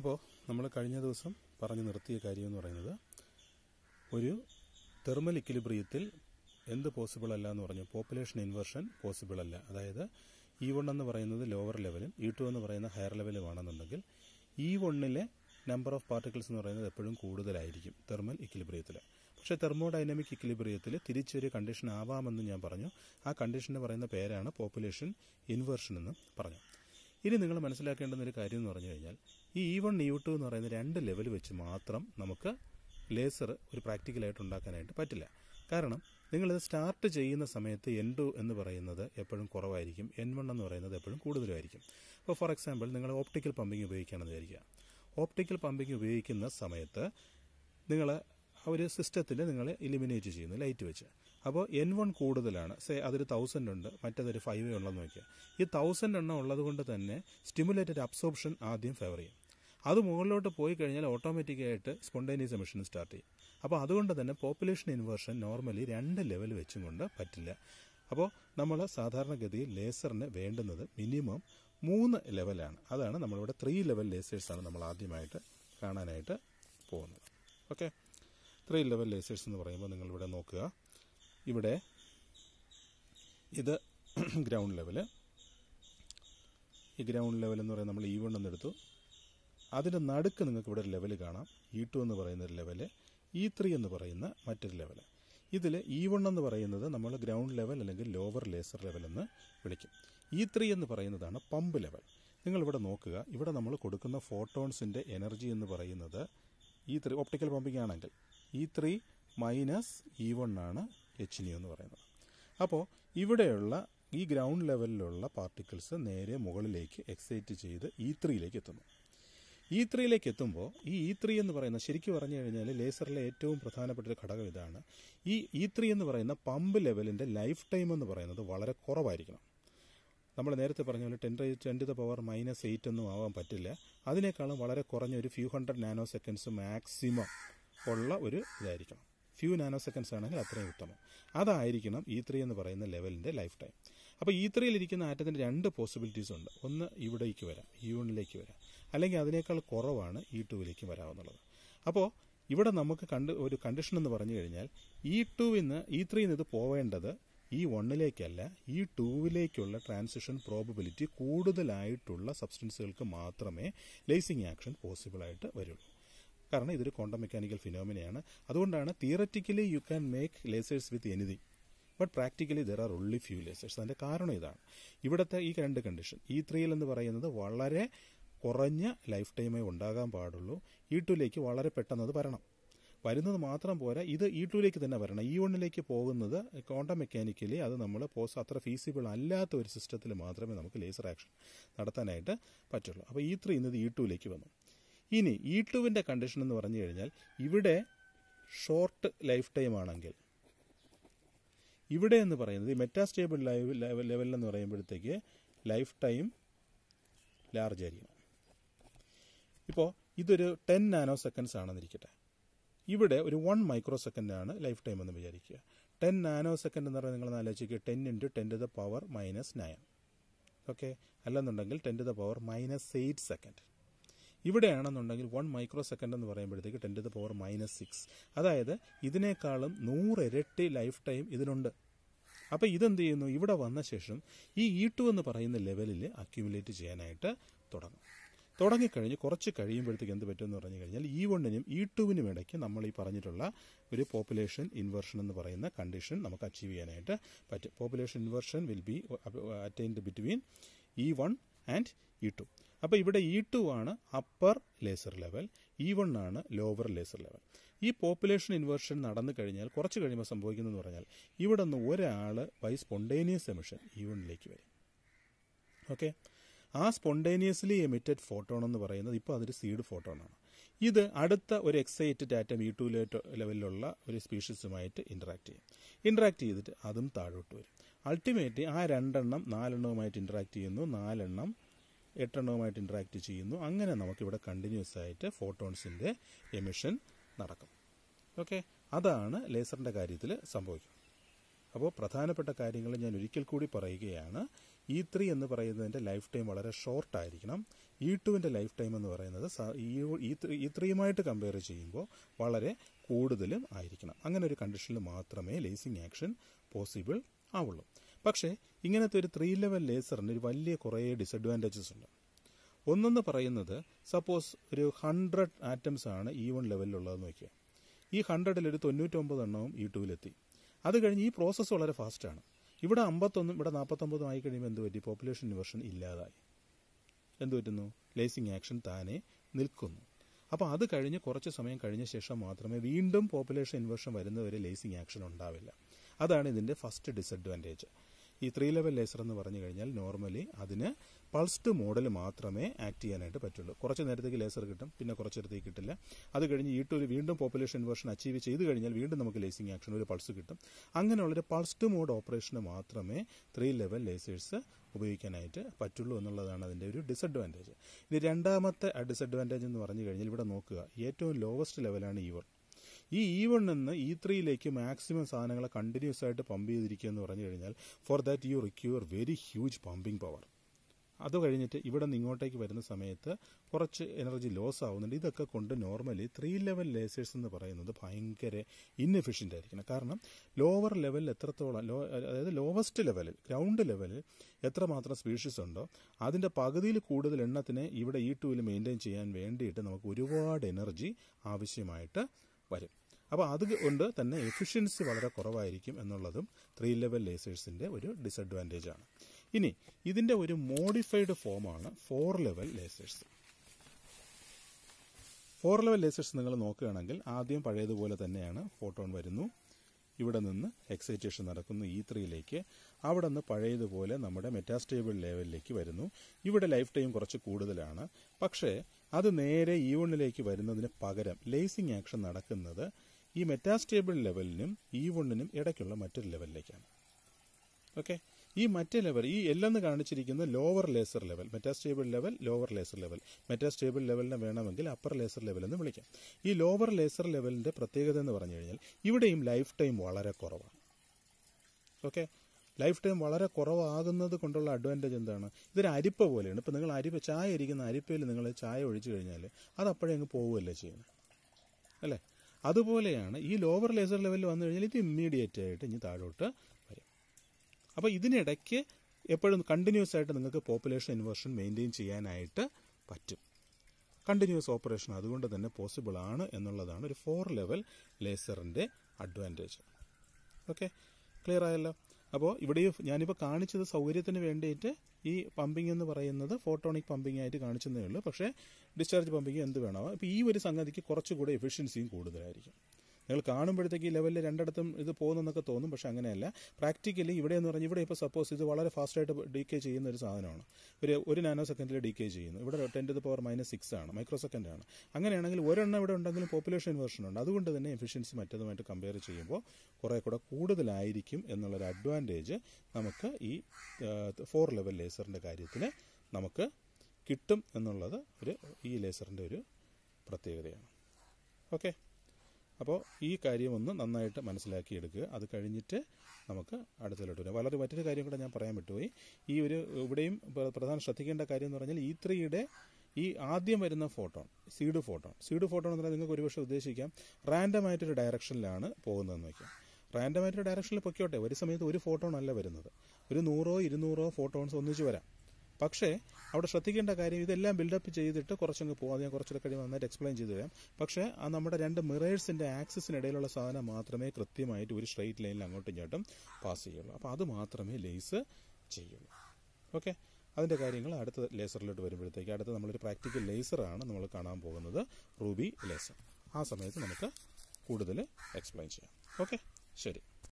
അപ്പോൾ നമ്മൾ കഴിഞ്ഞ ദിവസം പറഞ്ഞു നിർത്തിയ കാര്യം എന്ന് പറയുന്നത് ഒരു തെർമൽ ഇക്വിലിബ്രിയത്തിൽ എന്ത് പോസിബിൾ അല്ല എന്ന് പറഞ്ഞു. പോപ്പുലേഷൻ ഇൻവേർഷൻ പോസിബിൾ അല്ല. അതായത് ഇ വൺ എന്ന് പറയുന്നത് ലോവർ ലെവലും ഇ ടു എന്ന് പറയുന്ന ഹയർ ലെവലുമാണെന്നുണ്ടെങ്കിൽ ഇ വണ്ണിലെ നമ്പർ ഓഫ് പാർട്ടിക്കിൾസ് എന്ന് പറയുന്നത് എപ്പോഴും കൂടുതലായിരിക്കും തെർമൽ ഇക്വിലിബ്രിയത്തിൽ പക്ഷേ തെർമോഡൈനാമിക് ഇക്വിലിബ്രിയത്തിൽ തിരിച്ചൊരു കണ്ടീഷൻ ആവാമെന്ന് ഞാൻ പറഞ്ഞു. ആ കണ്ടീഷന് പറയുന്ന പേരാണ് പോപ്പുലേഷൻ ഇൻവേർഷൻ എന്ന് പറഞ്ഞു. ഇനി നിങ്ങൾ മനസ്സിലാക്കേണ്ടുന്ന ഒരു കാര്യം എന്ന് പറഞ്ഞു കഴിഞ്ഞാൽ ഈ ഇ വൺ ഇ ടു എന്ന് പറയുന്ന രണ്ട് ലെവൽ വെച്ച് മാത്രം നമുക്ക് ലേസർ ഒരു പ്രാക്ടിക്കലായിട്ട് ഉണ്ടാക്കാനായിട്ട് പറ്റില്ല. കാരണം നിങ്ങളിത് സ്റ്റാർട്ട് ചെയ്യുന്ന സമയത്ത് എൻ ടു എന്ന് പറയുന്നത് എപ്പോഴും കുറവായിരിക്കും. എൻ വൺ എന്ന് പറയുന്നത് എപ്പോഴും കൂടുതലായിരിക്കും. അപ്പോൾ ഫോർ എക്സാമ്പിൾ നിങ്ങൾ ഓപ്റ്റിക്കൽ പമ്പിങ് ഉപയോഗിക്കുകയാണെന്ന് വിചാരിക്കുക. ഓപ്റ്റിക്കൽ പമ്പിങ് ഉപയോഗിക്കുന്ന സമയത്ത് നിങ്ങൾ ആ ഒരു സിസ്റ്റത്തിൽ നിങ്ങൾ ഇലിമിനേറ്റ് ചെയ്യുന്നു ലൈറ്റ് വെച്ച്. അപ്പോൾ എൻ വൺ കൂടുതലാണ്. സേ അതൊരു തൗസൻഡ് ഉണ്ട് മറ്റേതൊരു ഫൈവ് ഉള്ളതെന്ന് വയ്ക്കുക ഈ തൗസൻഡ് എണ്ണം ഉള്ളത് കൊണ്ട് തന്നെ സ്റ്റിമുലേറ്റഡ് അബ്സോർപ്ഷൻ ആദ്യം ഫേവർ ചെയ്യും. അത് മുകളിലോട്ട് പോയി കഴിഞ്ഞാൽ ഓട്ടോമാറ്റിക്കായിട്ട് സ്പോണ്ടേനിയസ് എമിഷൻ സ്റ്റാർട്ട് ചെയ്യും. അപ്പോൾ അതുകൊണ്ട് തന്നെ പോപ്പുലേഷൻ ഇൻവേർഷൻ നോർമലി രണ്ട് ലെവൽ വെച്ചും കൊണ്ട് പറ്റില്ല. അപ്പോൾ നമ്മൾ സാധാരണഗതിയിൽ ലേസറിന് വേണ്ടുന്നത് മിനിമം മൂന്ന് ലെവലാണ് അതാണ് നമ്മളിവിടെ ത്രീ ലെവൽ ലേസേഴ്സാണ് നമ്മൾ ആദ്യമായിട്ട് കാണാനായിട്ട് പോകുന്നത്. ഓക്കെ ത്രീ ലെവൽ ലേസേഴ്സ് എന്ന് പറയുമ്പോൾ നിങ്ങളിവിടെ നോക്കുക. ഇവിടെ ഇത് ഗ്രൗണ്ട് ലെവൽ ഈ ഗ്രൗണ്ട് ലെവൽ എന്ന് പറയുന്നത് നമ്മൾ ഈ വണ്ണം എന്നെടുത്തു അതിന്റെ നടുക്ക് നിങ്ങൾക്ക് ഇവിടെ ഒരു ലെവൽ കാണാം. ഇ ടു എന്ന് പറയുന്ന ഒരു ലെവൽ ഇ ത്രീ എന്ന് പറയുന്ന മറ്റൊരു ലെവൽ ഇതിൽ ഇ വൺ എന്ന് പറയുന്നത് നമ്മൾ ഗ്രൗണ്ട് ലെവൽ അല്ലെങ്കിൽ ലോവർ ലേസർ ലെവൽ എന്ന് വിളിക്കും. ഇ ത്രീ എന്ന് പറയുന്നതാണ് പമ്പ് ലെവൽ നിങ്ങൾ ഇവിടെ നോക്കുക ഇവിടെ നമ്മൾ കൊടുക്കുന്ന ഫോട്ടോൺസിന്റെ എനർജി എന്ന് പറയുന്നത് ഇ ത്രീ ഓപ്റ്റിക്കൽ പമ്പിംഗ് ആണെങ്കിൽ E three minus E one ആണ് എച്ച് ന്യൂ എന്ന് പറയുന്നത്. അപ്പോൾ ഇവിടെയുള്ള ഈ ഗ്രൗണ്ട് ലെവലിലുള്ള പാർട്ടിക്കിൾസ് നേരെ മുകളിലേക്ക് എക്സൈറ്റ് ചെയ്ത് ഇ ത്രീയിലേക്ക് എത്തുന്നു. ഇ ത്രീയിലേക്ക് എത്തുമ്പോൾ ഈ ഇ ത്രീ എന്ന് പറയുന്ന ശരിക്കും പറഞ്ഞു കഴിഞ്ഞാൽ ലേസറിലെ ഏറ്റവും പ്രധാനപ്പെട്ട ഒരു ഘടകം ഇതാണ്. ഈ ഇ ത്രീ എന്ന് പറയുന്ന പമ്പ് ലെവലിന്റെ ലൈഫ് ടൈം എന്ന് പറയുന്നത് വളരെ കുറവായിരിക്കണം. നമ്മൾ നേരത്തെ പറഞ്ഞ പോലെ ten ten to the power minus eight ഒന്നും ആവാൻ പറ്റില്ല. അതിനേക്കാളും വളരെ കുറഞ്ഞ ഒരു few hundred nano seconds maximum ഉള്ള ഒരു ഇതായിരിക്കണം. ഫ്യൂ നാനോ സെക്കൻഡ്സ് ആണെങ്കിൽ അത്രയും ഉത്തമം. അതായിരിക്കണം ഇ ത്രീ എന്ന് പറയുന്ന ലെവലിന്റെ ലൈഫ് ടൈം അപ്പോൾ ഈ ത്രീയിൽ ഇരിക്കുന്ന ആറ്റത്തിന് രണ്ട് പോസിബിലിറ്റീസ് ഉണ്ട്. ഒന്ന് ഇവിടേക്ക് വരാം ഈ വണ്ണിലേക്ക് വരാം. അല്ലെങ്കിൽ അതിനേക്കാൾ കുറവാണ് ഈ ടൂവിലേക്ക് വരാമെന്നുള്ളത് അപ്പോൾ ഇവിടെ നമുക്ക് കണ്ട് ഒരു കണ്ടീഷൻ എന്ന് പറഞ്ഞു കഴിഞ്ഞാൽ ഈ ടൂവിൽ നിന്ന് ഈ ത്രീയിൽ ത്രീന്ന് ഇത് പോവേണ്ടത് ഈ വണ്ണിലേക്കല്ല ഈ ടൂവിലേക്കുള്ള ട്രാൻസിഷൻ പ്രോബബിലിറ്റി കൂടുതലായിട്ടുള്ള സബ്സ്റ്റൻസുകൾക്ക് മാത്രമേ ലേസിങ് ആക്ഷൻ പോസിബിളായിട്ട് വരുള്ളൂ. കാരണം ഇതൊരു ക്വാണ്ടം മെക്കാനിക്കൽ ഫിനോമിനയാണ് അതുകൊണ്ടാണ് theoretically you can make lasers with anything but practically there are only few lasers അതിന്റെ കാരണം ഇതാണ്. ഇവിടുത്തെ ഈ രണ്ട് കണ്ടീഷൻ ഇ ത്രീയിൽ എന്ന് പറയുന്നത് വളരെ കുറഞ്ഞ ലൈഫ് ടൈമേ ഉണ്ടാകാൻ പാടുള്ളൂ. ഇ ടുവിലേക്ക് വളരെ പെട്ടെന്ന് അത് വരണം. വരുന്നത് മാത്രം പോരാ ഇത് ഇ ടുവിലേക്ക് തന്നെ വരണം. ഇ വണ്ണിലേക്ക് പോകുന്നത് ക്വാണ്ടം മെക്കാനിക്കലി അത് നമ്മൾ പോസ് അത്ര ഫീസിബിൾ അല്ലാത്ത ഒരു സിസ്റ്റത്തിൽ മാത്രമേ നമുക്ക് ലേസർ ആക്ഷൻ നടത്താനായിട്ട് പറ്റുള്ളൂ. അപ്പോൾ ഇ ത്രീ ഇന്നത് ഇ ടുവിലേക്ക് വന്നു. ഇനി ഇ ടുവിന്റെ കണ്ടീഷൻ എന്ന് പറഞ്ഞു കഴിഞ്ഞാൽ ഇവിടെ ഷോർട്ട് ലൈഫ് ടൈം ആണെങ്കിൽ ഇവിടെ എന്ന് പറയുന്നത് ഈ മെറ്റാസ്റ്റേബിൾ ലൈവ് ലെവൽ എന്ന് പറയുമ്പോഴത്തേക്ക് ലൈഫ് ടൈം ലാർജ് ആയിരിക്കും ഇപ്പോൾ ഇതൊരു ടെൻ നാനോ സെക്കൻഡ്സ് ആണെന്നിരിക്കട്ടെ. ഇവിടെ ഒരു വൺ മൈക്രോ സെക്കൻഡാണ് ലൈഫ് ടൈം എന്ന് വിചാരിക്കുക. ടെൻ നാനോ സെക്കൻഡ് എന്ന് പറഞ്ഞാൽ നിങ്ങൾ ആലോചിക്കുക ten into ten to the power minus nine okay അല്ലെന്നുണ്ടെങ്കിൽ ten to the power minus eight second ഇവിടെയാണെന്നുണ്ടെങ്കിൽ one micro second എന്ന് പറയുമ്പോഴത്തേക്ക് ten to the power minus six അതായത് ഇതിനേക്കാളും നൂറിരട്ടി ലൈഫ് ടൈം ഇതിനുണ്ട്. അപ്പോൾ ഇതെന്ത് ചെയ്യുന്നു ഇവിടെ വന്ന ശേഷം ഈ ഇ ടു എന്ന് പറയുന്ന ലെവലിൽ അക്യുമുലേറ്റ് ചെയ്യാനായിട്ട് തുടങ്ങും. തുടങ്ങിക്കഴിഞ്ഞ് കുറച്ച് കഴിയുമ്പോഴത്തേക്ക് എന്ത് പറ്റുമെന്ന് പറഞ്ഞു കഴിഞ്ഞാൽ ഇ വണ്ണിനും ഇ ടുവിനും ഇടയ്ക്ക് നമ്മൾ ഈ പറഞ്ഞിട്ടുള്ള ഒരു പോപ്പുലേഷൻ ഇൻവേർഷൻ എന്ന് പറയുന്ന കണ്ടീഷൻ നമുക്ക് അച്ചീവ് ചെയ്യാനായിട്ട് പറ്റും. Population inversion will be attained between E one and E two അപ്പോൾ ഇവിടെ ഇ ടു ആണ് upper laser level E one ആണ് ലോവർ ലേസർ ലെവൽ ഈ പോപ്പുലേഷൻ ഇൻവേർഷൻ നടന്നു കഴിഞ്ഞാൽ കുറച്ച് കഴിയുമ്പോൾ സംഭവിക്കുന്നതെന്ന് പറഞ്ഞാൽ ഇവിടെ നിന്ന് ഒരാൾ ബൈ സ്പോണ്ടേനിയസ് എമിഷൻ ഇ വണ്ണിലേക്ക് വരും. ഓക്കെ ആ സ്പോണ്ടേനിയസ്ലി എമിറ്റഡ് ഫോട്ടോൺ എന്ന് പറയുന്നത് ഇപ്പോൾ അതൊരു സീഡ് ഫോട്ടോണാണ് ഇത് അടുത്ത ഒരു എക്സൈറ്റഡ് ആറ്റം ഇ ടു ലെവലിലുള്ള ഒരു സ്പീഷീസുമായിട്ട് ഇന്ററാക്ട് ചെയ്യും. ഇന്ററാക്ട് ചെയ്തിട്ട് അതും താഴോട്ട് വരും. അൾട്ടിമേറ്റ്ലി ആ രണ്ടെണ്ണം നാലെണ്ണവുമായിട്ട് ഇന്ററാക്ട് ചെയ്യുന്നു. നാലെണ്ണം എട്ടെണ്ണവുമായിട്ട് ഇന്ററാക്ട് ചെയ്യുന്നു. അങ്ങനെ നമുക്കിവിടെ കണ്ടിന്യൂസ് ആയിട്ട് ഫോട്ടോൺസിന്റെ എമിഷൻ നടക്കും. ഓക്കെ അതാണ് ലേസറിന്റെ കാര്യത്തിൽ സംഭവിക്കുന്നത് അപ്പോൾ പ്രധാനപ്പെട്ട കാര്യങ്ങൾ ഞാൻ ഒരിക്കൽ കൂടി പറയുകയാണ്. ഇ ത്രീ എന്ന് പറയുന്നതിന്റെ ലൈഫ് ടൈം വളരെ ഷോർട്ട് ആയിരിക്കണം. ഇ ടുവിന്റെ ലൈഫ് ടൈം എന്ന് പറയുന്നത് ഇ ത്രീയുമായിട്ട് കമ്പയർ ചെയ്യുമ്പോൾ വളരെ കൂടുതലും ആയിരിക്കണം. അങ്ങനെ ഒരു കണ്ടീഷനിൽ മാത്രമേ ലേസിംഗ് ആക്ഷൻ പോസിബിൾ ആവുള്ളൂ. പക്ഷേ ഇങ്ങനത്തെ ഒരു ത്രീ ലെവൽ ലേസറിന് ഒരു വലിയ കുറേ ഡിസഡ്വാന്റേജസ് ഉണ്ട്. ഒന്നെന്ന് പറയുന്നത് സപ്പോസ് ഒരു ഹൺഡ്രഡ് ആറ്റംസ് ആണ് ഈ വൺ ലെവലിലുള്ളതെന്ന് വയ്ക്കുക ഈ ഹൺഡ്രഡിൽ ഒരു തൊണ്ണൂറ്റൊമ്പത് എണ്ണവും ഈ ടുവിലെത്തി അത് കഴിഞ്ഞ് ഈ പ്രോസസ്സ് വളരെ ഫാസ്റ്റാണ് ഇവിടെ അമ്പത്തൊന്നും ഇവിടെ നാൽപ്പത്തൊമ്പതും ആയി കഴിയുമ്പോൾ എന്ത് പറ്റി? പോപ്പുലേഷൻ ഇൻവേർഷൻ ഇല്ലാതായി. എന്ത് പറ്റുന്നു? ലേസിങ് ആക്ഷൻ താനെ നിൽക്കുന്നു. അപ്പോൾ അത് കഴിഞ്ഞ് കുറച്ച് സമയം കഴിഞ്ഞ ശേഷം മാത്രമേ വീണ്ടും പോപ്പുലേഷൻ ഇൻവേർഷൻ വരുന്നവരെ ലേസിങ് ആക്ഷൻ ഉണ്ടാവില്ല. അതാണ് ഇതിന്റെ ഫസ്റ്റ് ഡിസഡ്വാന്റേജ് ഈ ത്രീ ലെവൽ ലേസർ എന്ന് പറഞ്ഞു കഴിഞ്ഞാൽ നോർമലി അതിന് പൾസ്ഡ് മോഡൽ മാത്രമേ ആക്ട് ചെയ്യാനായിട്ട് പറ്റുള്ളൂ. കുറച്ച് നേരത്തേക്ക് ലേസർ കിട്ടും പിന്നെ കുറച്ച് നേരത്തേക്ക് കിട്ടില്ല. അത് കഴിഞ്ഞ് ഈ ടൂര് വീണ്ടും പോപ്പുലേഷൻ ഇൻവേർഷൻ അച്ചീവ് ചെയ്ത് കഴിഞ്ഞാൽ വീണ്ടും നമുക്ക് ലേസിംഗ് ആക്ഷൻ ഒരു പൾസ് കിട്ടും. അങ്ങനെയുള്ളൊരു പൾസ്ഡ് മോഡ് ഓപ്പറേഷന് മാത്രമേ ത്രീ ലെവൽ ലേസേഴ്സ് ഉപയോഗിക്കാനായിട്ട് പറ്റുള്ളൂ എന്നുള്ളതാണ് അതിന്റെ ഒരു ഡിസഡ്വാന്റേജ് ഇനി രണ്ടാമത്തെ ഡിസഡ്വാന്റേജ് എന്ന് പറഞ്ഞു കഴിഞ്ഞാൽ ഇവിടെ നോക്കുക ഏറ്റവും ലോവസ്റ്റ് ലെവലാണ് ഈ ഈ ഇ വണ്ണിൽ നിന്ന് ഇ ത്രീയിലേക്ക് മാക്സിമം സാധനങ്ങളെ കണ്ടിന്യൂസ് ആയിട്ട് പമ്പ് ചെയ്തിരിക്കുക എന്ന് പറഞ്ഞു കഴിഞ്ഞാൽ for that you require very huge pumping power അത് കഴിഞ്ഞിട്ട് ഇവിടെ നിന്ന് ഇങ്ങോട്ടേക്ക് വരുന്ന സമയത്ത് കുറച്ച് എനർജി ലോസ് ആവുന്നുണ്ട്. ഇതൊക്കെ കൊണ്ട് നോർമലി ത്രീ ലെവൽ ലേസേഴ്സ് എന്ന് പറയുന്നത് ഭയങ്കര ഇൻഎഫിഷ്യന്റ് ആയിരിക്കണം. കാരണം ലോവർ ലെവലിൽ എത്രത്തോളം ലോ അതായത് ലോവസ്റ്റ് ലെവലിൽ ഗ്രൗണ്ട് ലെവലിൽ എത്രമാത്രം സ്പീഷീസ് ഉണ്ടോ അതിന്റെ പകുതിയിൽ കൂടുതൽ എണ്ണത്തിനെ ഇവിടെ ഈ ടൂവിൽ മെയിന്റെയിൻ ചെയ്യാൻ വേണ്ടിയിട്ട് നമുക്ക് ഒരുപാട് എനർജി ആവശ്യമായിട്ട് വരും. അപ്പോൾ അതുകൊണ്ട് തന്നെ എഫിഷ്യൻസി വളരെ കുറവായിരിക്കും എന്നുള്ളതും ത്രീ ലെവൽ ലേസേഴ്സിന്റെ ഒരു ഡിസഡ്വാന്റേജ് ആണ്. ഇനി ഇതിന്റെ ഒരു മോഡിഫൈഡ് ഫോമാണ് four level lasers four level lasers നിങ്ങൾ നോക്കുകയാണെങ്കിൽ ആദ്യം പഴയതുപോലെ തന്നെയാണ് ഫോട്ടോൺ വരുന്നു. ഇവിടെ നിന്ന് എക്സൈറ്റേഷൻ നടക്കുന്നു ഇ ത്രീയിലേക്ക് അവിടെ നിന്ന് പഴയതുപോലെ നമ്മുടെ മെറ്റാസ്റ്റേബിൾ ലെവലിലേക്ക് വരുന്നു. ഇവിടെ ലൈഫ് ടൈം കുറച്ച് കൂടുതലാണ്. പക്ഷേ അത് നേരെ ഇ വണ്ണിലേക്ക് വരുന്നതിന് പകരം ലേസിംഗ് ആക്ഷൻ നടക്കുന്നത് ഈ മെറ്റാസ്റ്റേബിൾ ലെവലിനും ഈ വണ്ണിനും ഇടയ്ക്കുള്ള മറ്റൊരു ലെവലിലേക്കാണ് ഓക്കെ ഈ മറ്റേ ലെവൽ ഈ എല്ലെന്ന് കാണിച്ചിരിക്കുന്ന lower laser level metastable level lower laser level metastable ലെവലിനെ വേണമെങ്കിൽ അപ്പർ ലേസർ ലെവൽ എന്ന് വിളിക്കാം. ഈ ലോവർ ലേസർ ലെവലിന്റെ പ്രത്യേകത എന്ന് പറഞ്ഞു കഴിഞ്ഞാൽ ഇവിടെയും ലൈഫ് ടൈം വളരെ കുറവാണ്. ഓക്കെ ലൈഫ് ടൈം വളരെ കുറവാകുന്നത് കൊണ്ടുള്ള അഡ്വാന്റേജ് എന്താണ്? ഇതൊരു അരിപ്പ പോലെയാണ്. ഇപ്പം നിങ്ങൾ അരിപ്പ ചായ ഇരിക്കുന്ന അരിപ്പയിൽ നിങ്ങൾ ചായ ഒഴിച്ചു കഴിഞ്ഞാൽ അത് അപ്പോഴേ അങ്ങ് പോവുകയല്ലേ ചെയ്യുന്നത്? അല്ലേ? അതുപോലെയാണ് ഈ ലോവർ ലേസർ ലെവലിൽ വന്നു കഴിഞ്ഞാൽ ഇത് ഇമ്മീഡിയറ്റ് ആയിട്ട് ഇനി താഴോട്ട് വരും. അപ്പോൾ ഇതിനിടയ്ക്ക് എപ്പോഴും കണ്ടിന്യൂസ് ആയിട്ട് നിങ്ങൾക്ക് പോപ്പുലേഷൻ ഇൻവേർഷൻ മെയിന്റെയിൻ ചെയ്യാനായിട്ട് പറ്റും. കണ്ടിന്യൂസ് ഓപ്പറേഷൻ അതുകൊണ്ട് തന്നെ പോസിബിൾ ആണ് എന്നുള്ളതാണ് ഒരു ഫോർ ലെവൽ ലേസറിന്റെ അഡ്വാന്റേജ് ഓക്കെ ക്ലിയർ ആയല്ലോ? അപ്പോൾ ഇവിടെ ഞാനിപ്പോൾ കാണിച്ചത് സൗകര്യത്തിന് വേണ്ടിയിട്ട് ഈ പമ്പിംഗ് എന്ന് പറയുന്നത് ഫോട്ടോണിക് പമ്പിംഗ് ആയിട്ട് കാണിച്ചതേ ഉള്ളൂ. പക്ഷേ ഡിസ്ചാർജ് പമ്പിംഗ് എന്ത് വേണോ. അപ്പോൾ ഈ ഒരു സംഗതിക്ക് കുറച്ചുകൂടെ എഫിഷ്യൻസിയും കൂടുതലായിരിക്കും. നിങ്ങൾ കാണുമ്പോഴത്തേക്ക് ഈ ലെവലിൽ രണ്ടിടത്തും ഇത് പോകുന്നെന്നൊക്കെ തോന്നും. പക്ഷെ അങ്ങനെയല്ല. പ്രാക്ടിക്കലി ഇവിടെ എന്ന് പറഞ്ഞാൽ ഇവിടെ ഇപ്പോൾ സപ്പോസ് ഇത് വളരെ ഫാസ്റ്റായിട്ട് ഡീക്കേ ചെയ്യുന്ന ഒരു സാധനമാണ്. ഒരു ഒരു നാനോ സെക്കൻഡിൽ ഡീക്കേ ചെയ്യുന്നു. ഇവിടെ ten to power minus six ആണ് മൈക്രോ സെക്കൻഡ് ആണ്. അങ്ങനെയാണെങ്കിൽ ഒരെണ്ണം ഇവിടെ ഉണ്ടെങ്കിലും പോപ്പുലേഷൻ ഇൻവേർഷൻ ഉണ്ട്. അതുകൊണ്ട് തന്നെ എഫിഷ്യൻസി മറ്റതുമായിട്ട് കമ്പയർ ചെയ്യുമ്പോൾ കുറേ കൂടെ കൂടുതലായിരിക്കും എന്നുള്ളൊരു അഡ്വാന്റേജ് നമുക്ക് ഈ ഫോർ ലെവൽ ലേസറിന്റെ കാര്യത്തിൽ നമുക്ക് കിട്ടും എന്നുള്ളത് ഒരു ഈ ലേസറിന്റെ ഒരു പ്രത്യേകതയാണ്. ഓക്കെ അപ്പോൾ ഈ കാര്യം ഒന്ന് നന്നായിട്ട് മനസ്സിലാക്കിയെടുക്കുക. അത് കഴിഞ്ഞിട്ട് നമുക്ക് അടുത്തതിലോട്ട് വരാം. വളരെ മറ്റൊരു കാര്യം കൂടെ ഞാൻ പറയാൻ വിട്ടുപോയി. ഈ ഒരു ഇവിടെയും പ്ര- പ്രധാനം ശ്രദ്ധിക്കേണ്ട കാര്യം എന്ന് പറഞ്ഞാൽ ഈ ത്രീയുടെ ഈ ആദ്യം വരുന്ന photon seed photon. Seed photon എന്ന് പറഞ്ഞാൽ നിങ്ങൾക്ക് ഒരുപക്ഷെ ഉദ്ദേശിക്കാം റാൻഡം ആയിട്ടൊരു ഡയറക്ഷനിലാണ് പോകുന്നതെന്ന് വയ്ക്കാം. റാൻഡം ആയിട്ടൊരു ഡയറക്ഷനിൽ പൊയ്ക്കോട്ടെ. ഒരു സമയത്ത് ഒരു ഫോട്ടോൺ അല്ല വരുന്നത്. ഒരു നൂറോ ഇരുന്നൂറോ ഫോട്ടോൺസ് ഒന്നിച്ച് വരാം. പക്ഷേ അവിടെ ശ്രദ്ധിക്കേണ്ട കാര്യം ഇതെല്ലാം ബിൽഡപ്പ് ചെയ്തിട്ട് കുറച്ചങ്ങ് പോകും അത് ഞാൻ കുറച്ചുകൂടെ കഴിയുമ്പോൾ നന്നായിട്ട് എക്സ്പ്ലെയിൻ ചെയ്തു തരാം. പക്ഷേ ആ നമ്മുടെ രണ്ട് മിറേഴ്സിന്റെ ആക്സിസിനിടയിലുള്ള സാധനം മാത്രമേ കൃത്യമായിട്ട് ഒരു സ്ട്രെയിറ്റ് ലൈനിൽ അങ്ങോട്ടും ഇങ്ങോട്ടും പാസ് ചെയ്യുള്ളൂ. അപ്പോൾ അത് മാത്രമേ ലേസ് ചെയ്യുള്ളൂ. ഓക്കെ അതിന്റെ കാര്യങ്ങൾ അടുത്ത ലേസറിലോട്ട് വരുമ്പോഴത്തേക്ക് അടുത്ത നമ്മളൊരു പ്രാക്ടിക്കൽ ലേസറാണ് നമ്മൾ കാണാൻ പോകുന്നത്. റൂബി ലേസർ ആ സമയത്ത് നമുക്ക് കൂടുതൽ എക്സ്പ്ലെയിൻ ചെയ്യാം. ഓക്കെ ശരി.